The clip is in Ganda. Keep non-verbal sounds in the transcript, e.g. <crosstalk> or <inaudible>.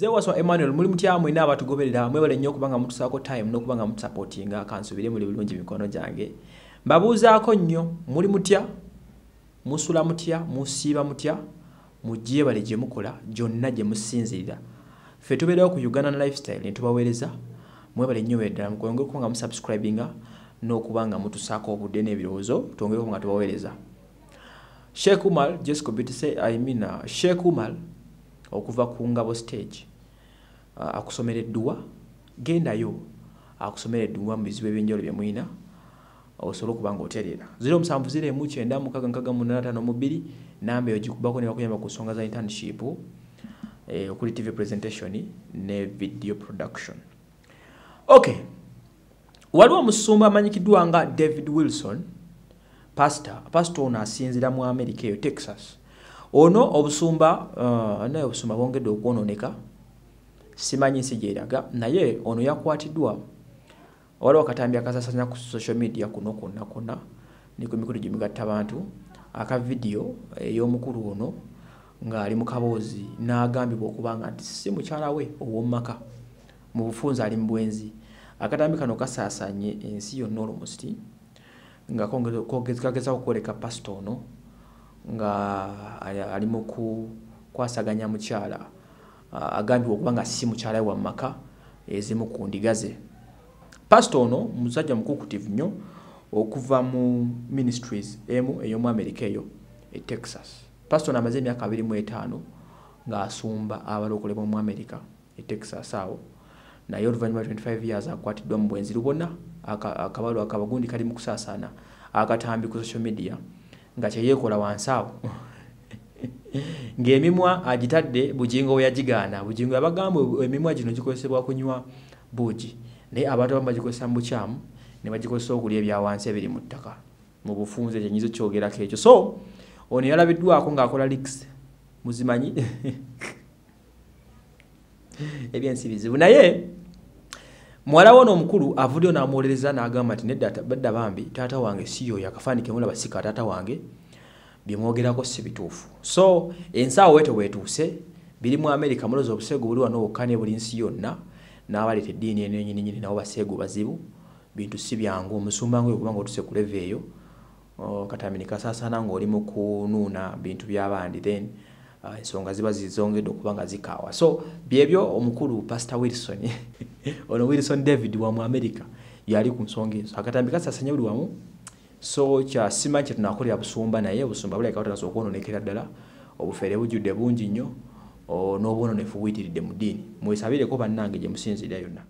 zewaso emmanuel muli mutya mwina abatugoberera mwebale nnyo okuba nga mutusaako time n'okuba nga mutusapootinga kansubire muli bulungi mikono gyange. Mbabuuzaako nnyo muli mutya? Musula mutya? Musiiba mutya? Mugyebale gye mukola gyonna gye musinzirira ffe tubeerawo ku uganda lifestyle ne tubaweereza mwebale nnyo weddala mukwongere okuba nga musubscribinga n'okuba nga mutusaako obudde n'ebirowoozo twongere okuba nga tubaweereza. Sheikh umar jessica bitise i mean uh, sheikh umar okuva ku ngabo stage akusomera edduwa gendayo akusomera edduwa mu bizibu ebyenjawulo bye mulina osobole okuba nga otereera 0709 namba eyo gikubako ne bakuyamba ku nsonga za internship eh, okuli tv presentation ne video production. Okay waliwo omusumba amanyikiddwa nga david wilson pastor pastor ono asinzira mu america eyo texas. Ono obusumba uh, naye obusumba bwongedde okwononeka simanyi nsi gyeraga naye ono yakwatiddwa. Waliwo akatambi akasasanya ku social media kuno kwonna kwonna ne ku mikulu gimigatta bantu aka vidiyo ey'omukulu ono ng'ali mu kaboozi n'agambibwa okuba nga nti si mukyala we ow'omumaka mu bufunza ali mu bwenzi. Akatambi kano kasaasanye ensi yonna olumusti nga kageza okwoleka pasito ono nga ali mu kukwasaganya mukyala agambibwa okuba nga si mukyala we wamumaka ezimu ku ndiga ze. Pasito ono musajja mukukutivu nnyo okuva mu ministries emu ey'omu amerika eyo e texas. Pasito ono amaze emyaka 25 ng'asumba abalokole b'omu amerika e texas awo. Naye oluvannyuma 25 years akwatiddwa mu bwenzi lubona akabalo akabagundi kali mu kusaasaana akatambi ku social media nga kyeyeekola wansi awo <laughs> ng'emimwa agitadde bugingo we yagigaana. Bugingo yabagamba emimwa gino gikozesebwa kunywa buugi naye abantu abamu bagikozesa mu bukyamu ne bagikozesa okulya ebya wansi ebiri mu ttaka mu bufunze kyenyiza kyogerako ekyo. So ono yalabiddwako ng'akola liks muzimanyi? <laughs> Ebyensi bizibu naye muwala wono omukulu avuddeyo n'amuwolereza n'agamba nti nedda badda bambi taata wange si yoyo akafaanike mulaba sika taata wange byemwogerako si bituufu. So ensaawo wete weetuuse biri mu amerika mulozi obuseegu buli wano wokkane buli nsi yonna n'abaleeta eddiini eno enyininyini nabo baseegu bazibu. Bintu si byangu omusumba ngoyo kubanga otuse ku leve eyo. Katamini kasaasaana ng'oli mu kunuuna bintu by'abandi then uh, ensonga ziba zizongedde okuba nga zikaawa. So byebyo omukulu pastor wilson <laughs> ono wilson david wa mu america yali ku nsonga ezo. Akatambi kasasanya buli wamu so kyasimanyi kyetunakolera busumba naye obusumba bulabika butandise okwononekera ddala obufeere bujjudde bungi nnyo n'obwononefu buyitiridde mu ddiini. Mwesabireko bannange gye musinzirira yonna